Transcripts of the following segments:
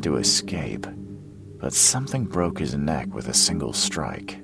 tried to escape, but something broke his neck with a single strike.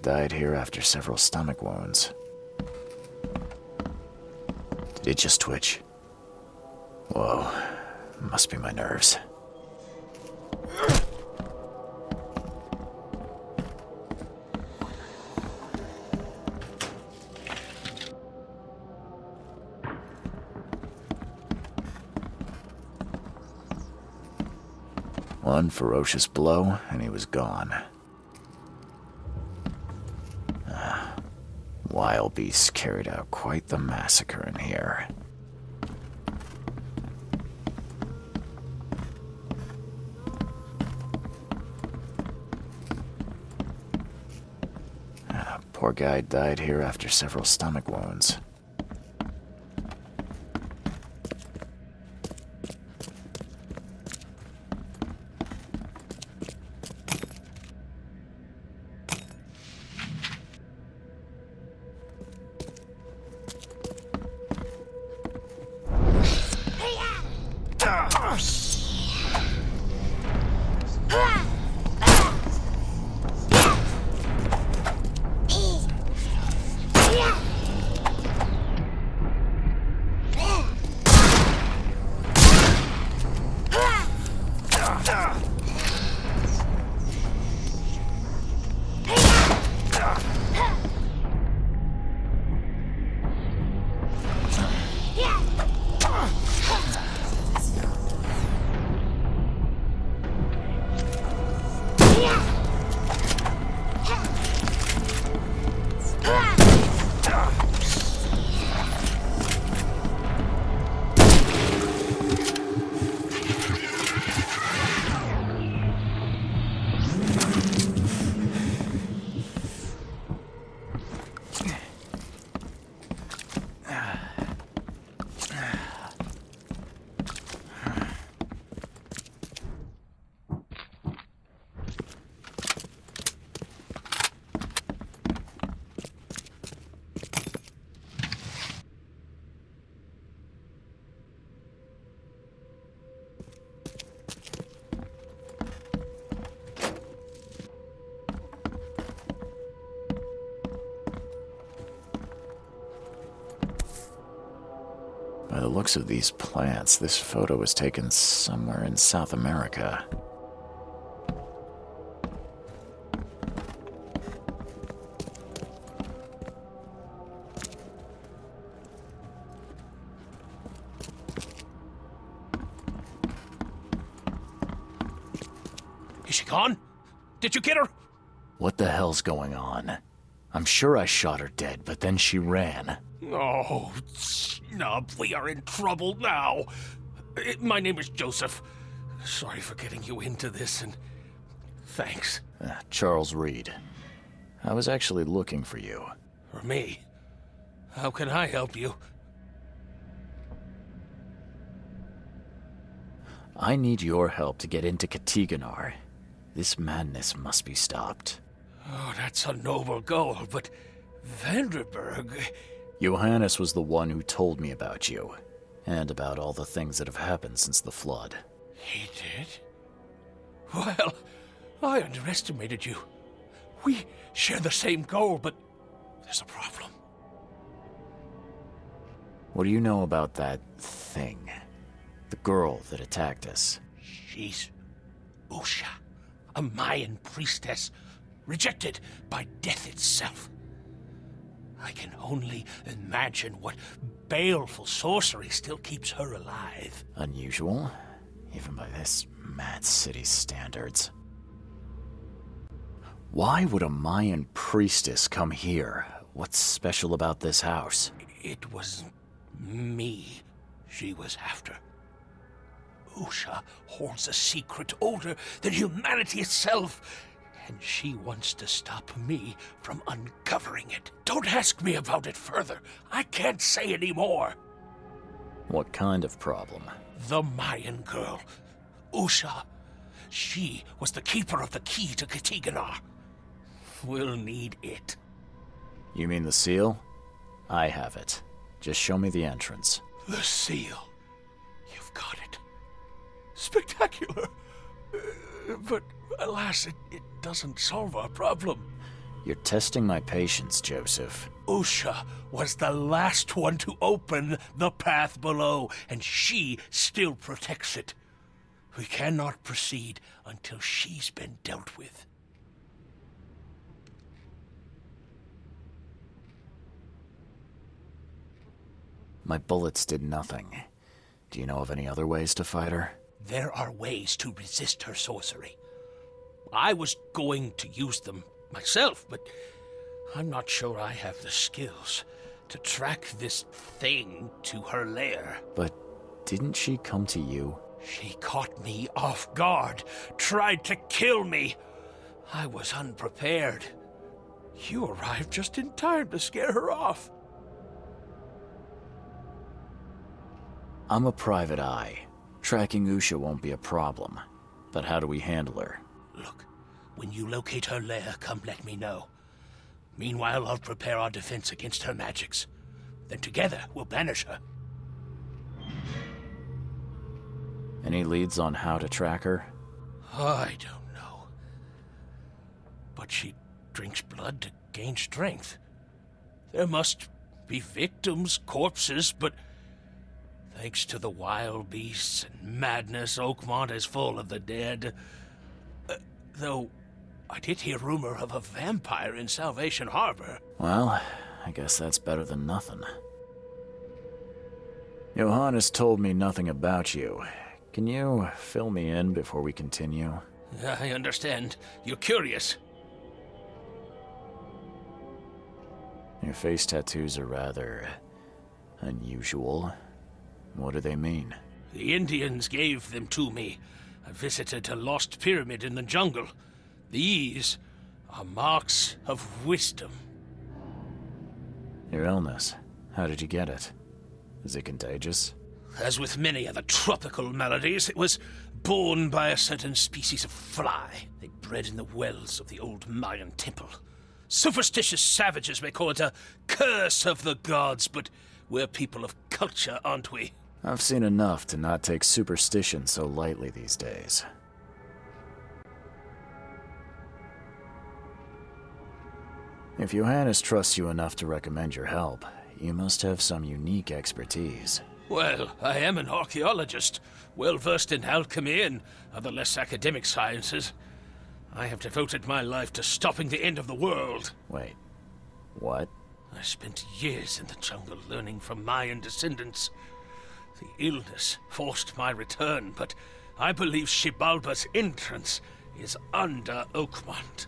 Died here after several stomach wounds. Did it just twitch? Whoa, must be my nerves. One ferocious blow, and he was gone. Wild beasts carried out quite the massacre in here. Ah, poor guy died here after several stomach wounds. Looks of these plants, this photo was taken somewhere in South America. Is she gone? Did you get her? What the hell's going on? I'm sure I shot her dead, but then she ran. Oh, snub, we are in trouble now. Uh, My name is Joseph. Sorry for getting you into this, and thanks. Uh, Charles Reed. I was actually looking for you. For me. How can I help you? I need your help to get into Katiganar. This madness must be stopped. Oh, that's a noble goal, but Vanderberg. Johannes was the one who told me about you, and about all the things that have happened since the flood. He did? Well, I underestimated you. We share the same goal, but there's a problem. What do you know about that thing? The girl that attacked us? She's Usha, a Mayan priestess, rejected by death itself. I can only imagine what baleful sorcery still keeps her alive. Unusual, even by this mad city's standards. Why would a Mayan priestess come here? What's special about this house? It was me she was after. Usha holds a secret older than humanity itself, and she wants to stop me from uncovering it. Don't ask me about it further. I can't say any more. What kind of problem? The Mayan girl, Usha. She was the keeper of the key to Katiganar. We'll need it. You mean the seal? I have it. Just show me the entrance. The seal. You've got it. Spectacular. Uh, but alas, it, it doesn't solve our problem. You're testing my patience, Joseph. Usha was the last one to open the path below, and she still protects it. We cannot proceed until she's been dealt with. My bullets did nothing. Do you know of any other ways to fight her? There are ways to resist her sorcery. I was going to use them myself, but I'm not sure I have the skills to track this thing to her lair. But didn't she come to you? She caught me off guard, tried to kill me. I was unprepared. You arrived just in time to scare her off. I'm a private eye. Tracking Usha won't be a problem. But how do we handle her? Look, when you locate her lair, come let me know. Meanwhile, I'll prepare our defense against her magics. Then together, we'll banish her. Any leads on how to track her? I don't know. But she drinks blood to gain strength. There must be victims, corpses, but Thanks to the wild beasts and madness, Oakmont is full of the dead. Though, I did hear rumor of a vampire in Salvation Harbor. Well, I guess that's better than nothing. Johannes told me nothing about you. Can you fill me in before we continue? I understand. You're curious. Your face tattoos are rather unusual. What do they mean? The Indians gave them to me. I visited a lost pyramid in the jungle. These are marks of wisdom. Your illness. How did you get it? Is it contagious? As with many other tropical maladies, it was borne by a certain species of fly. They bred in the wells of the old Mayan temple. Superstitious savages may call it a curse of the gods, but we're people of culture, aren't we? I've seen enough to not take superstition so lightly these days. If Johannes trusts you enough to recommend your help, you must have some unique expertise. Well, I am an archaeologist, well versed in alchemy and other less academic sciences. I have devoted my life to stopping the end of the world. Wait, what? I spent years in the jungle learning from Mayan descendants the illness forced my return, but I believe Xibalba's entrance is under Oakmont.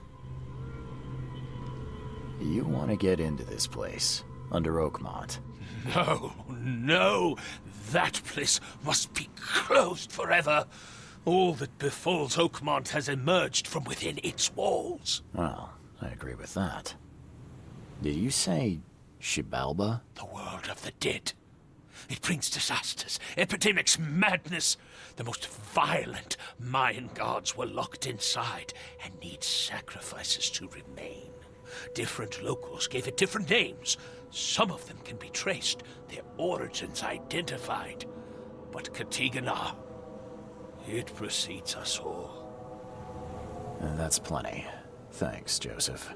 You want to get into this place, under Oakmont? No, no. That place must be closed forever. All that befalls Oakmont has emerged from within its walls. Well, I agree with that. Did you say Xibalba? The world of the dead. It brings disasters, epidemics, madness. The most violent Mayan gods were locked inside and need sacrifices to remain. Different locals gave it different names. Some of them can be traced, their origins identified. But Katigana, it precedes us all. That's plenty. Thanks, Joseph.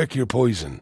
Pick your poison.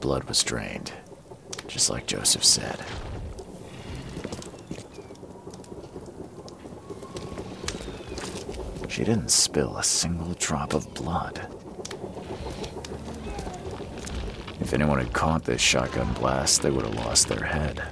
Blood was drained, just like Joseph said. She didn't spill a single drop of blood. If anyone had caught this shotgun blast, they would have lost their head.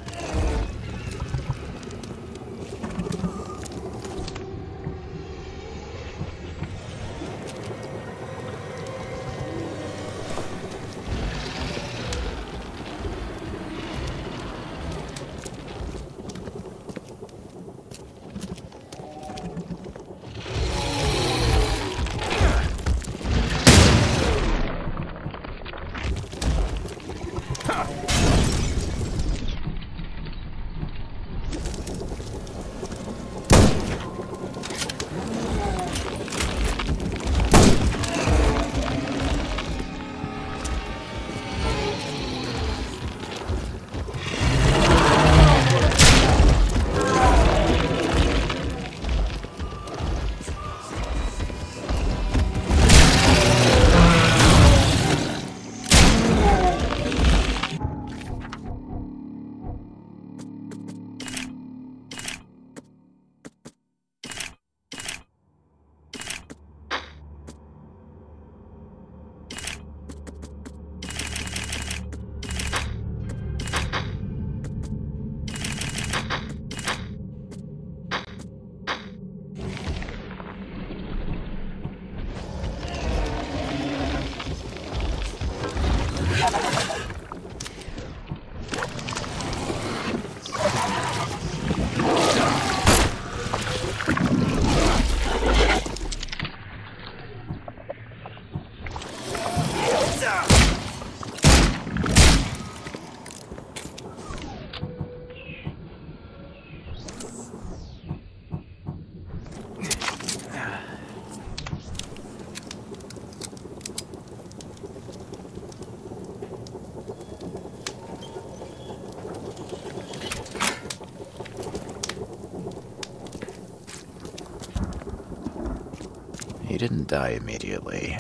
Die immediately.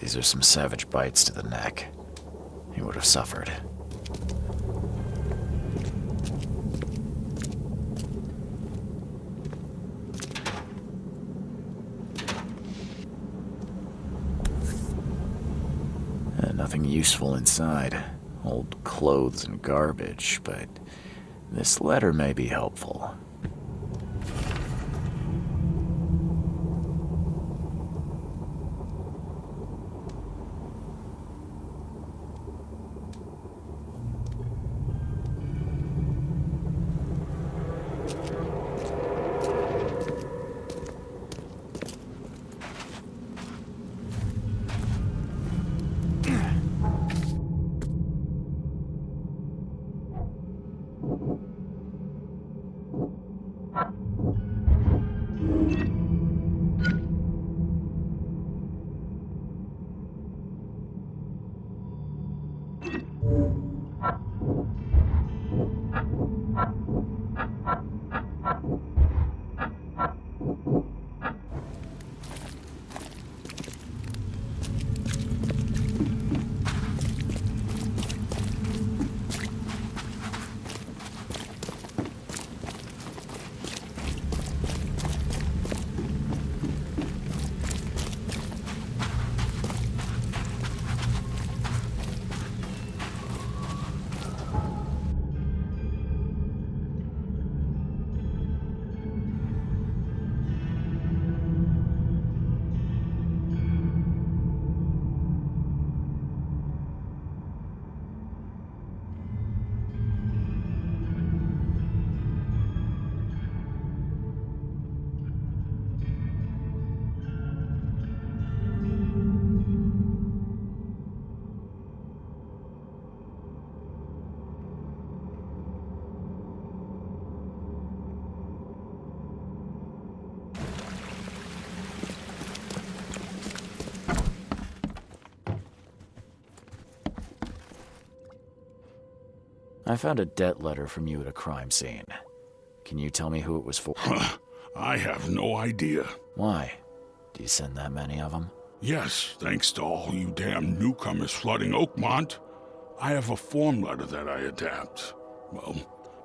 These are some savage bites to the neck. He would have suffered. And nothing useful inside. Old clothes and garbage, but this letter may be helpful. I found a debt letter from you at a crime scene. Can you tell me who it was for? Huh. I have no idea. Why? Do you send that many of them? Yes, thanks to all you damn newcomers flooding Oakmont. I have a form letter that I adapt. Well,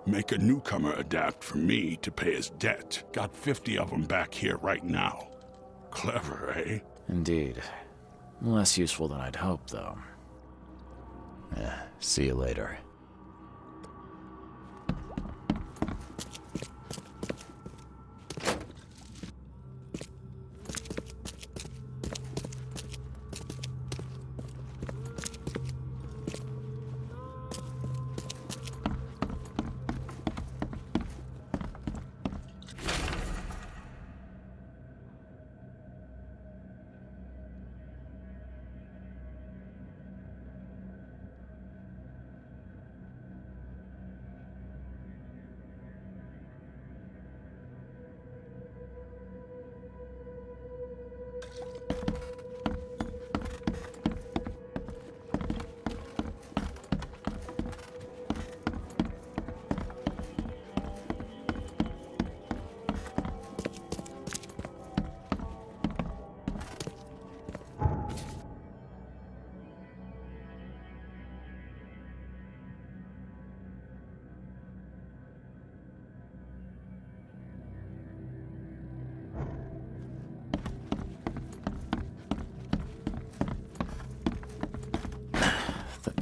make a newcomer adapt for me to pay his debt. Got 50 of them back here right now. Clever, eh? Indeed. Less useful than I'd hoped, though. Yeah, see you later.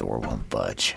Door won't budge.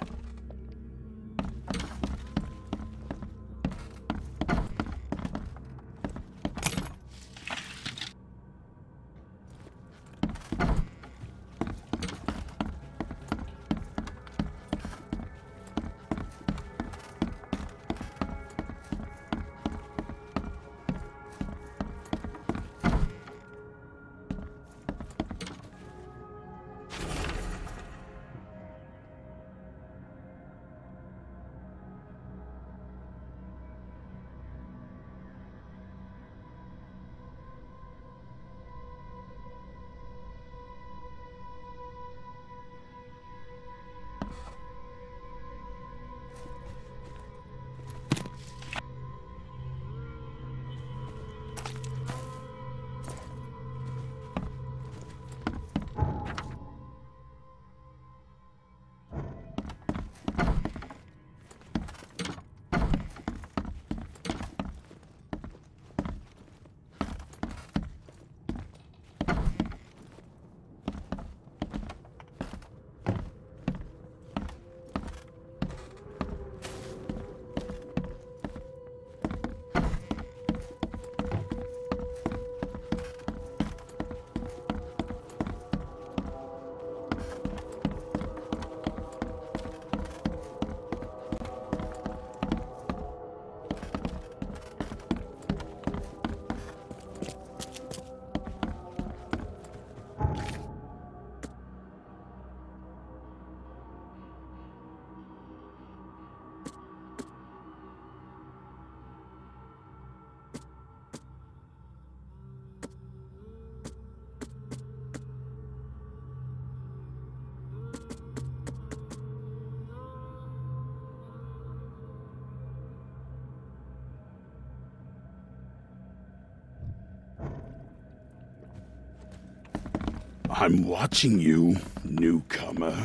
I'm watching you, newcomer.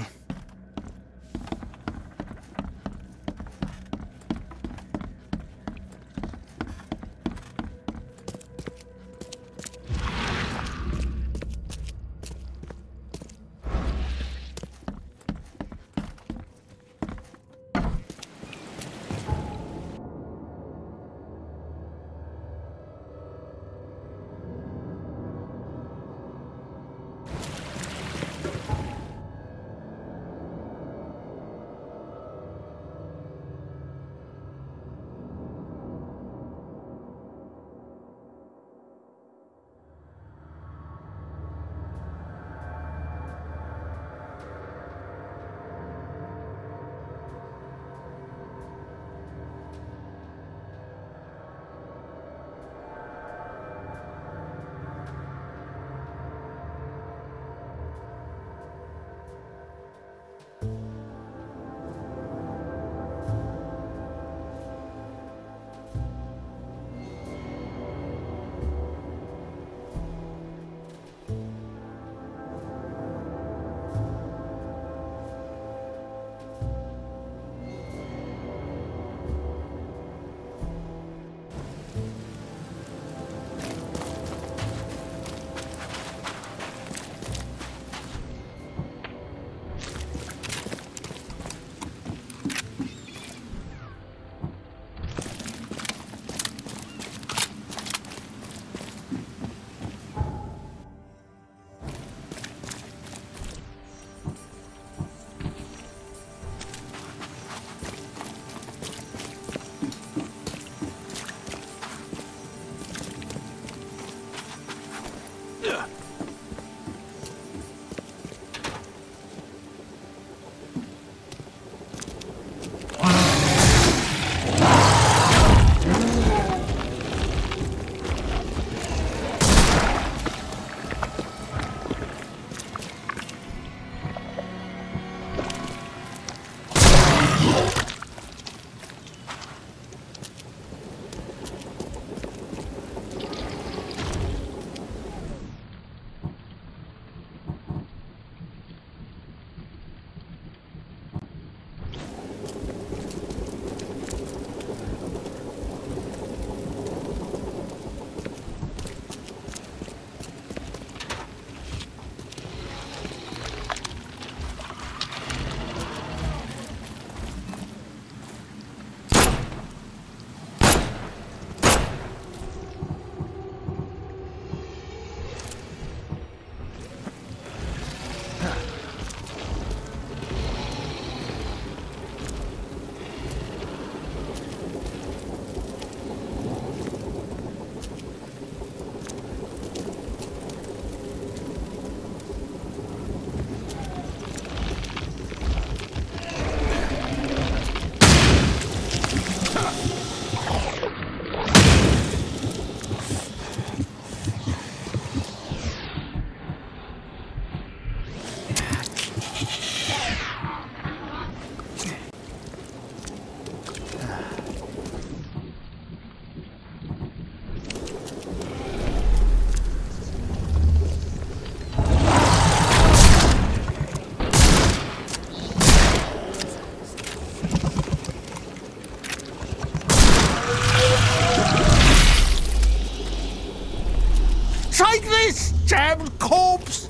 This, damn corpse!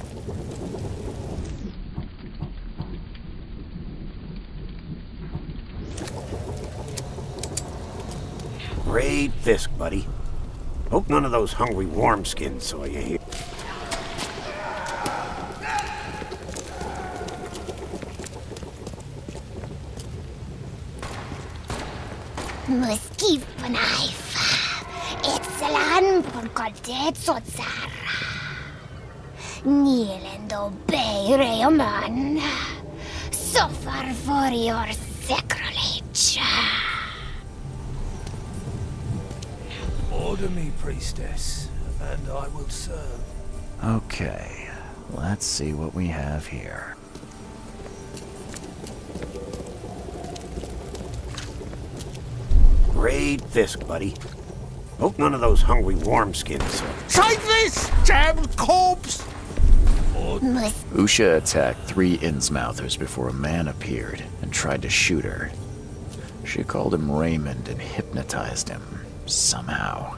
Great Fisk, buddy. Hope none of those hungry wormskins saw you here. Let's see what we have here. Great Fisk, buddy. Hope none of those hungry wormskins saw Take this, damn corpse! Mus- Usha attacked three Innsmouthers before a man appeared and tried to shoot her. She called him Raymond and hypnotized him, somehow.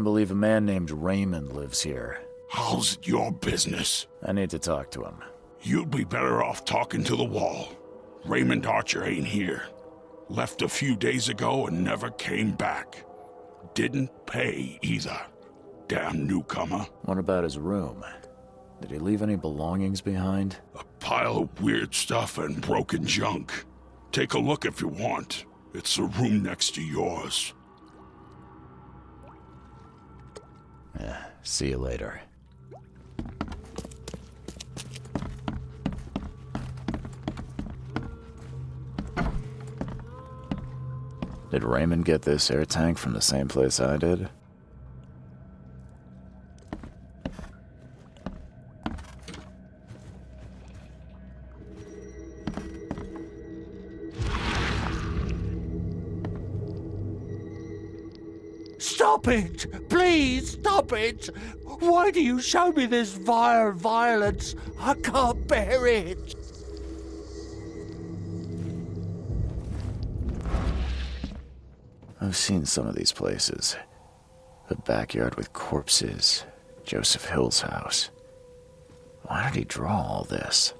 I believe a man named Raymond lives here. How's it your business? I need to talk to him. You'd be better off talking to the wall. Raymond Archer ain't here. Left a few days ago and never came back. Didn't pay either. Damn newcomer. What about his room? Did he leave any belongings behind? A pile of weird stuff and broken junk. Take a look if you want. It's the room next to yours. See you later. Did Raymond get this air tank from the same place I did? Stop it! Please stop it! Why do you show me this vile violence? I can't bear it! I've seen some of these places. The backyard with corpses, Joseph Hill's house. Why did he draw all this?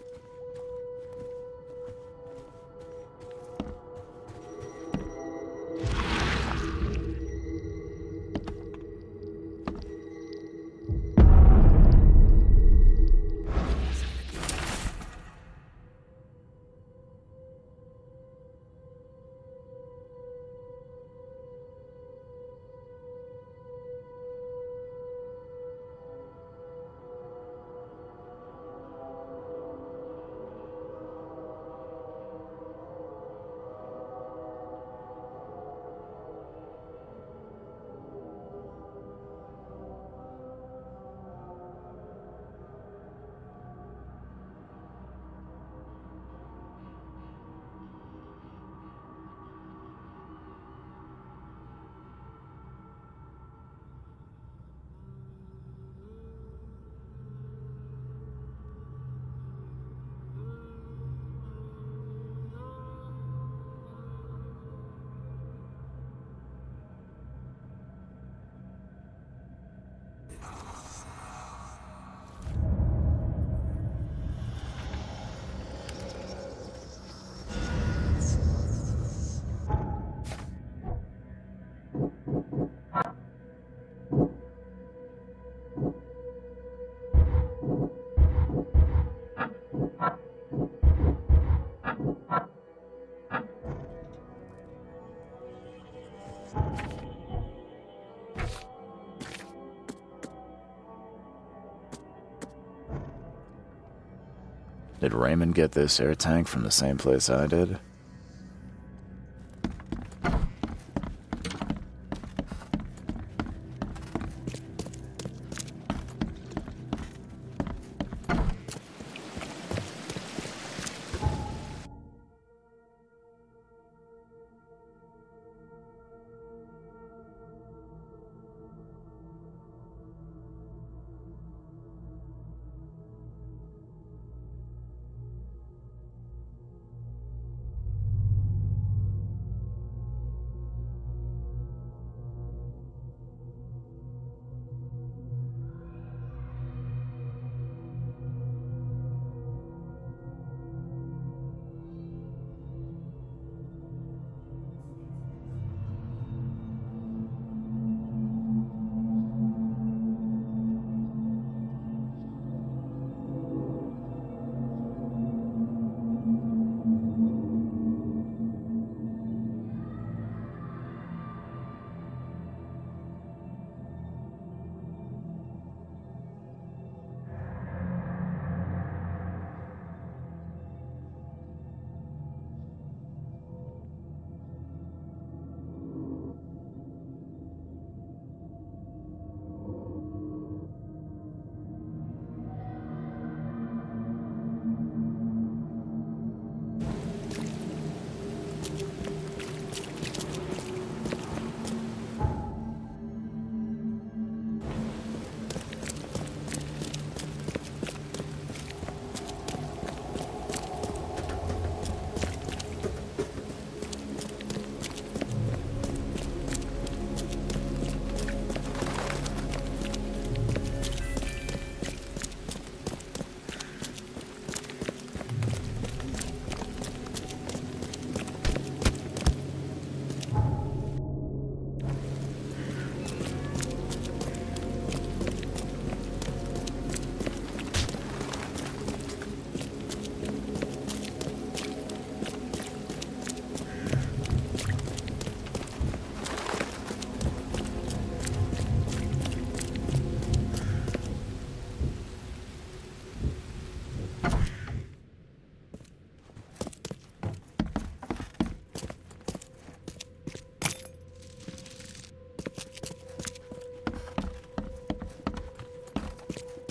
Did Raymond get this air tank from the same place I did?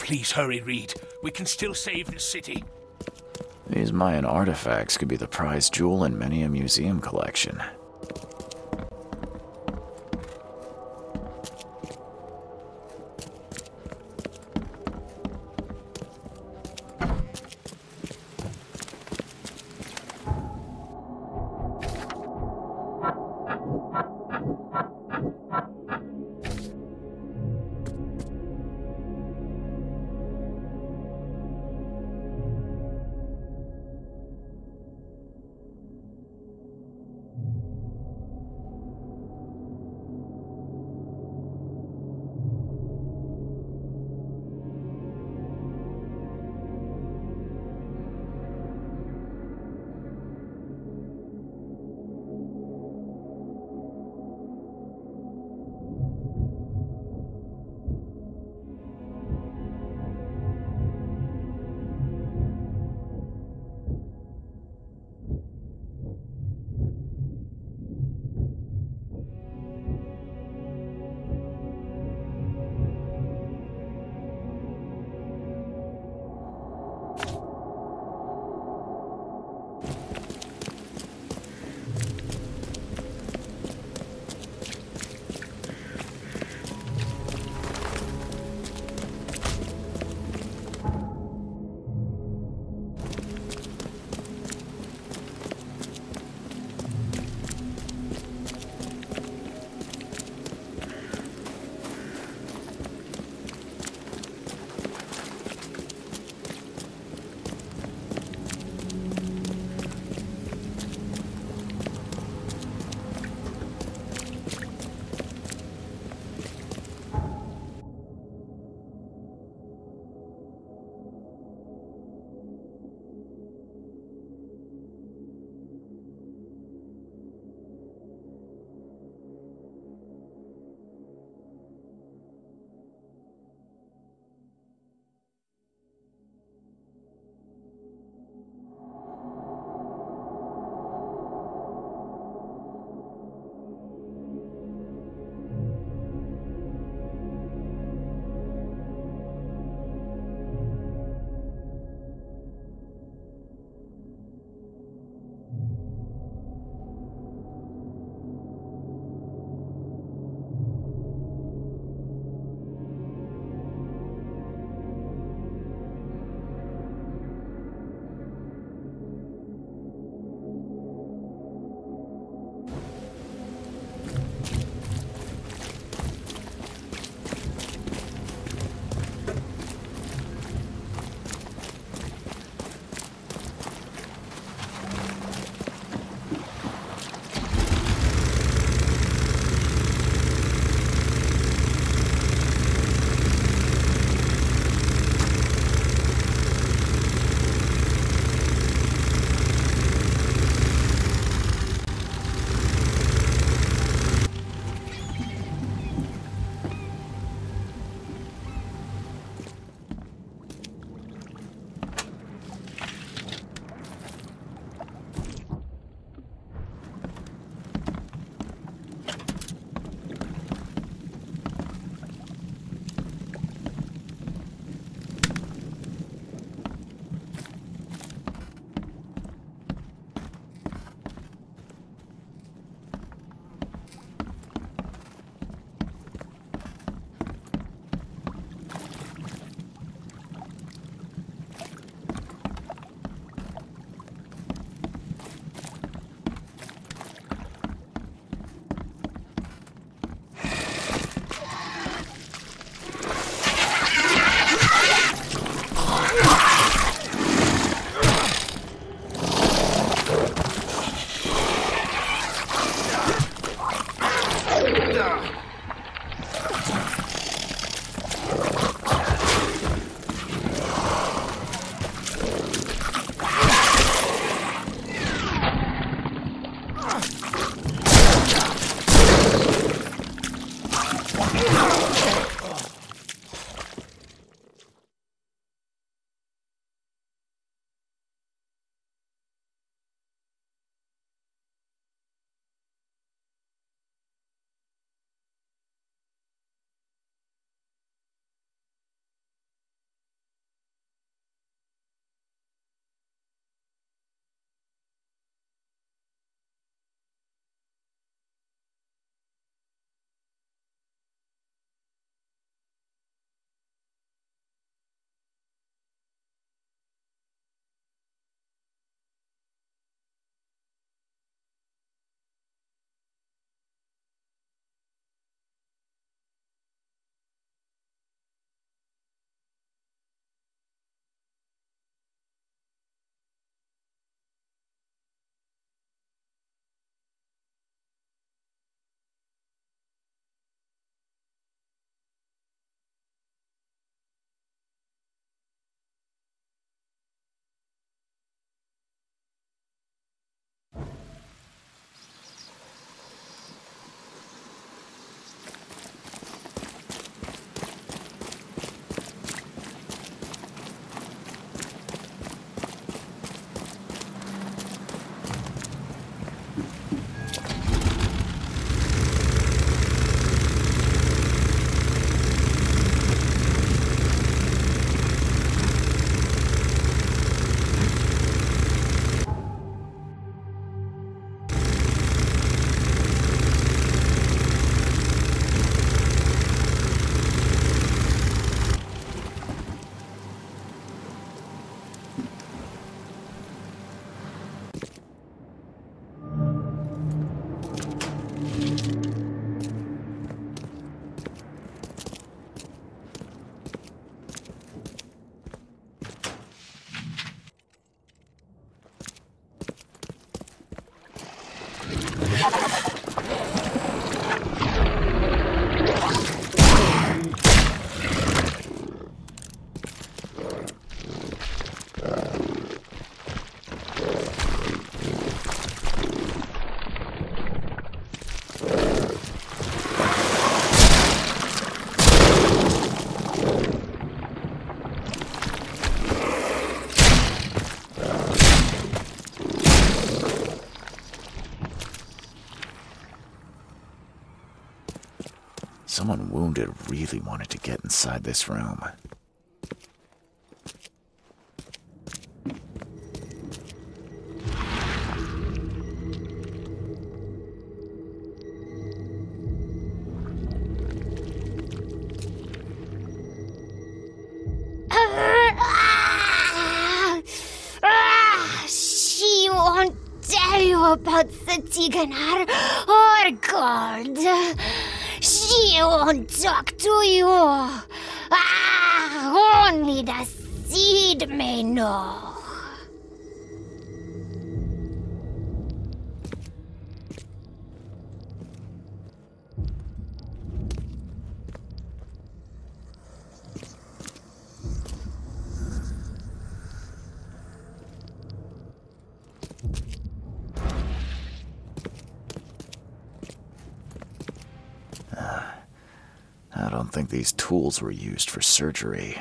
Please hurry, Reed. We can still save this city. These Mayan artifacts could be the prized jewel in many a museum collection. Wounded really wanted to get inside this room. About the Tiganar or gold. Won't talk to you. Ah, only the seed may know. I don't think these tools were used for surgery.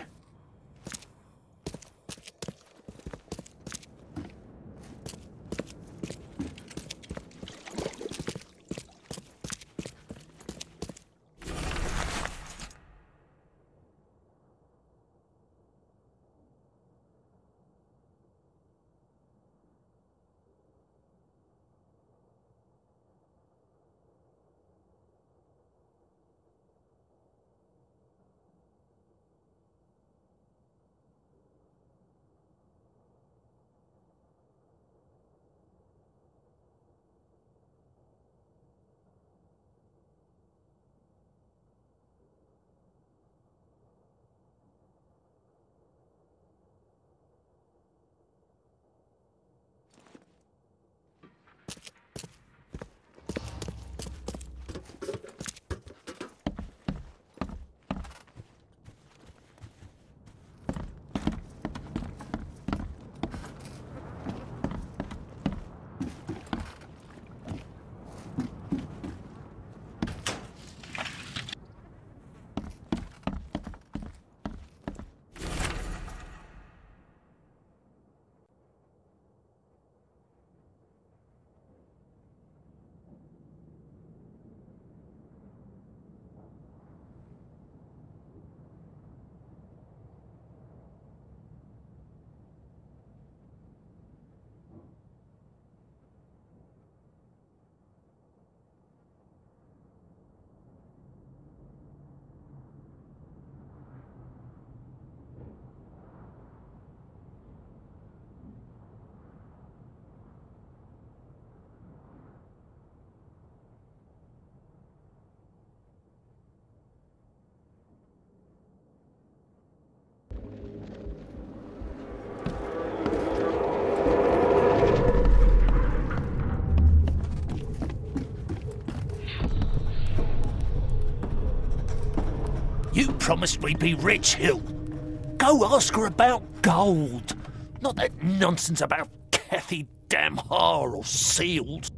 Promised we'd be rich, Hill. Go ask her about gold. Not that nonsense about Kathy Damhar or seals.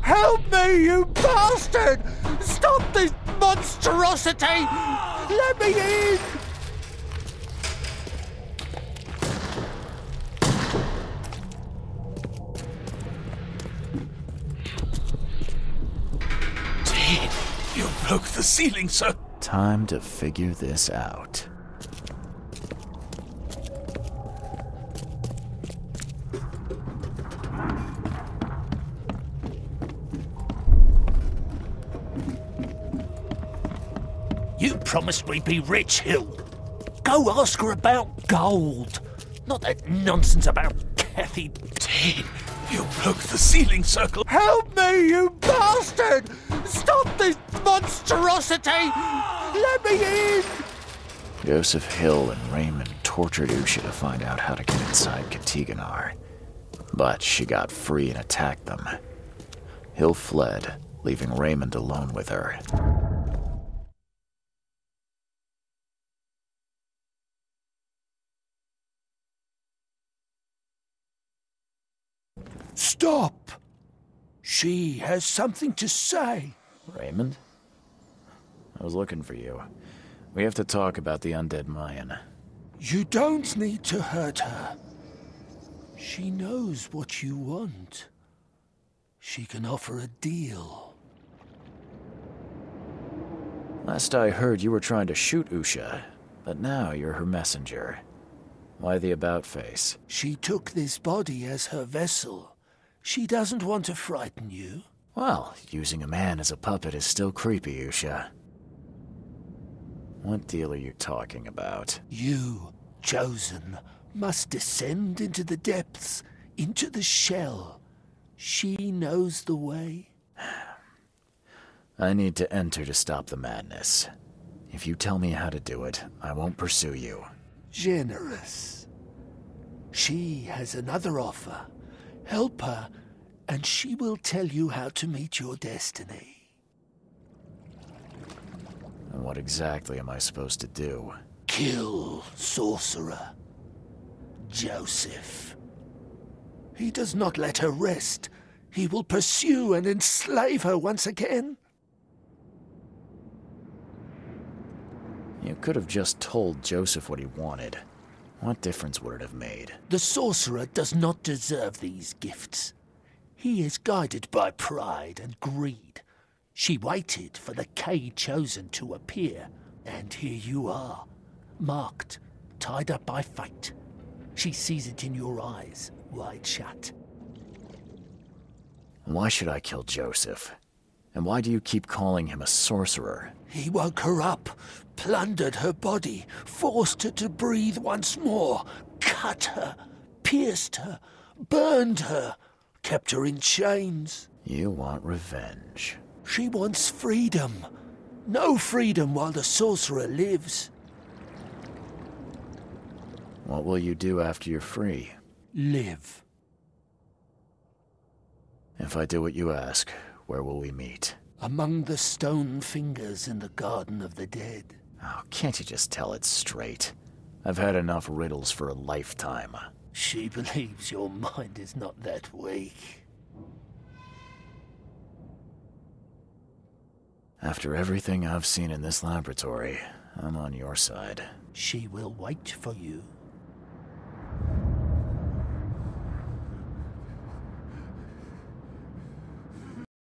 Help me, you bastard! Stop this monstrosity! Let me in! Ceiling, sir. Time to figure this out. You promised we'd be rich, Hill. Go ask her about gold. Not that nonsense about Kathy. Dean, you broke the ceiling circle. Help me, you bastard! Stop this monstrosity! Let me in! Joseph Hill and Raymond tortured Usha to find out how to get inside Katiganar. But she got free and attacked them. Hill fled, leaving Raymond alone with her. Stop! She has something to say. Raymond? I was looking for you. We have to talk about the undead Mayan. You don't need to hurt her. She knows what you want. She can offer a deal. Last I heard, you were trying to shoot Usha, but now you're her messenger. Why the about face? She took this body as her vessel. She doesn't want to frighten you. Well, using a man as a puppet is still creepy, Usha. What deal are you talking about? You, chosen, must descend into the depths, into the shell. She knows the way. I need to enter to stop the madness. If you tell me how to do it, I won't pursue you. Generous. She has another offer. Help her, and she will tell you how to meet your destiny. And what exactly am I supposed to do? Kill sorcerer Joseph. He does not let her rest. He will pursue and enslave her once again. You could have just told Joseph what he wanted. What difference would it have made? The sorcerer does not deserve these gifts. He is guided by pride and greed. She waited for the K chosen to appear, and here you are, marked, tied up by fate. She sees it in your eyes, wide shut. Why should I kill Joseph? And why do you keep calling him a sorcerer? He woke her up, plundered her body, forced her to breathe once more, cut her, pierced her, burned her, kept her in chains. You want revenge. She wants freedom. No freedom while the sorcerer lives. What will you do after you're free? Live. If I do what you ask, where will we meet? Among the stone fingers in the Garden of the Dead. Oh, can't you just tell it straight? I've had enough riddles for a lifetime. She believes your mind is not that weak. After everything I've seen in this laboratory, I'm on your side. She will wait for you.